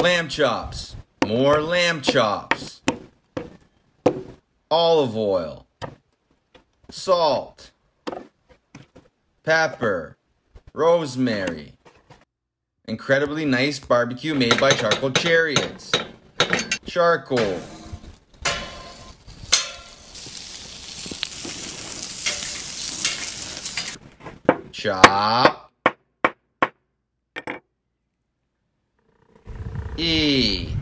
Lamb chops. More lamb chops. Olive oil. Salt. Pepper. Rosemary. Incredibly nice barbecue made by Charcoal Chariots. Charcoal. Chop. E.